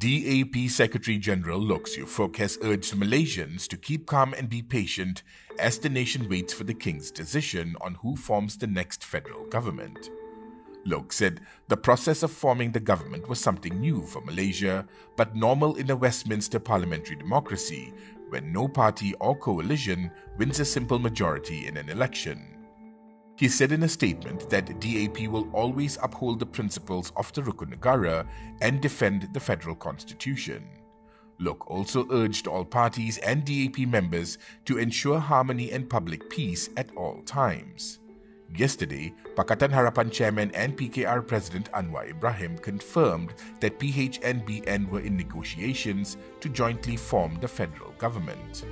DAP Secretary General Loke Siew Fook has urged Malaysians to keep calm and be patient as the nation waits for the King's decision on who forms the next federal government. Loke said the process of forming the government was something new for Malaysia, but normal in a Westminster parliamentary democracy when no party or coalition wins a simple majority in an election. He said in a statement that DAP will always uphold the principles of the Rukun Negara and defend the federal constitution. Loke also urged all parties and DAP members to ensure harmony and public peace at all times. Yesterday, Pakatan Harapan chairman and PKR president Anwar Ibrahim confirmed that PH and BN were in negotiations to jointly form the federal government.